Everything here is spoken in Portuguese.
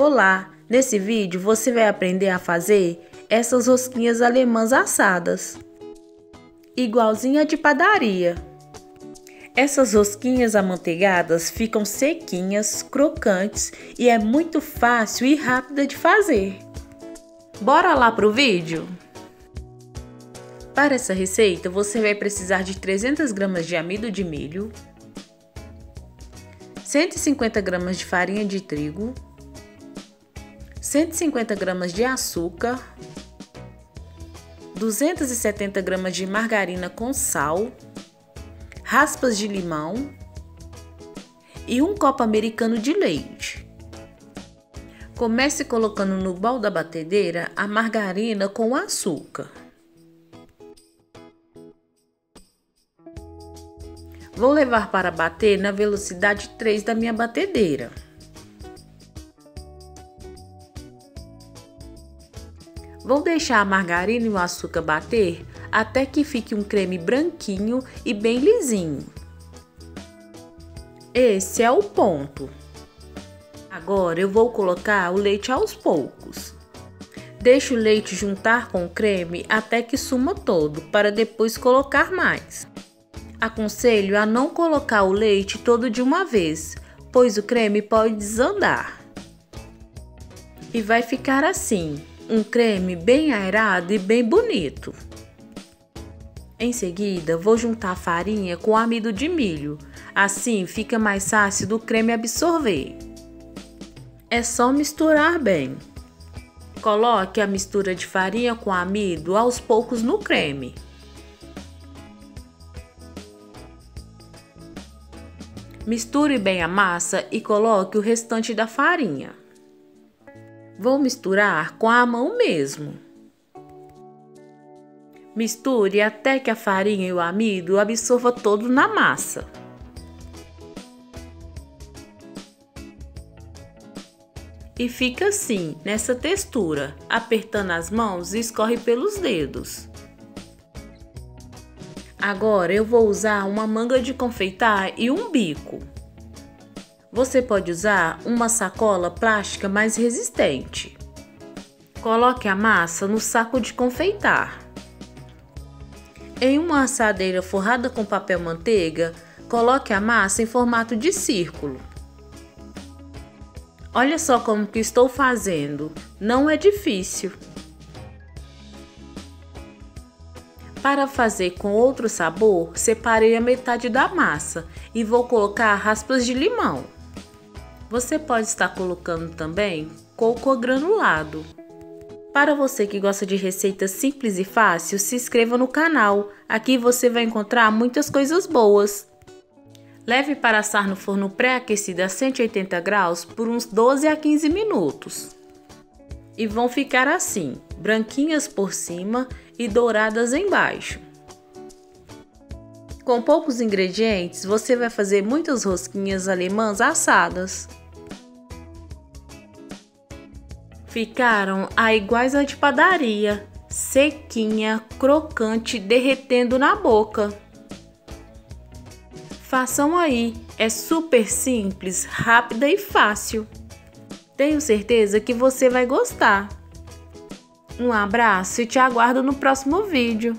Olá! Nesse vídeo você vai aprender a fazer essas rosquinhas alemãs assadas, igualzinha de padaria. Essas rosquinhas amanteigadas ficam sequinhas, crocantes e é muito fácil e rápida de fazer. Bora lá pro vídeo? Para essa receita, você vai precisar de 300 gramas de amido de milho, 150 gramas de farinha de trigo, 150 gramas de açúcar, 270 gramas de margarina com sal, raspas de limão e um copo americano de leite. Comece colocando no bol da batedeira a margarina com o açúcar. Vou levar para bater na velocidade 3 da minha batedeira. Vou deixar a margarina e o açúcar bater até que fique um creme branquinho e bem lisinho. Esse é o ponto. Agora eu vou colocar o leite aos poucos. Deixe o leite juntar com o creme até que suma todo, para depois colocar mais. Aconselho a não colocar o leite todo de uma vez, pois o creme pode desandar. E vai ficar assim, um creme bem aerado e bem bonito. Em seguida, vou juntar a farinha com o amido de milho, assim fica mais fácil do creme absorver. É só misturar bem. Coloque a mistura de farinha com amido aos poucos no creme. Misture bem a massa e coloque o restante da farinha. Vou misturar com a mão mesmo. Misture até que a farinha e o amido absorva todo na massa. E fica assim, nessa textura, apertando as mãos e escorre pelos dedos. Agora eu vou usar uma manga de confeitar e um bico. Você pode usar uma sacola plástica mais resistente. Coloque a massa no saco de confeitar. Em uma assadeira forrada com papel manteiga, coloque a massa em formato de círculo. Olha só como que estou fazendo, não é difícil. Para fazer com outro sabor, separei a metade da massa e vou colocar raspas de limão. Você pode estar colocando também coco granulado. Para você que gosta de receitas simples e fáceis, se inscreva no canal. Aqui você vai encontrar muitas coisas boas. Leve para assar no forno pré-aquecido a 180 graus por uns 12 a 15 minutos. E vão ficar assim, branquinhas por cima e douradas embaixo. Com poucos ingredientes, você vai fazer muitas rosquinhas alemãs assadas. Ficaram a iguais a de padaria, sequinha, crocante, derretendo na boca. Façam aí, é super simples, rápida e fácil. Tenho certeza que você vai gostar. Um abraço e te aguardo no próximo vídeo.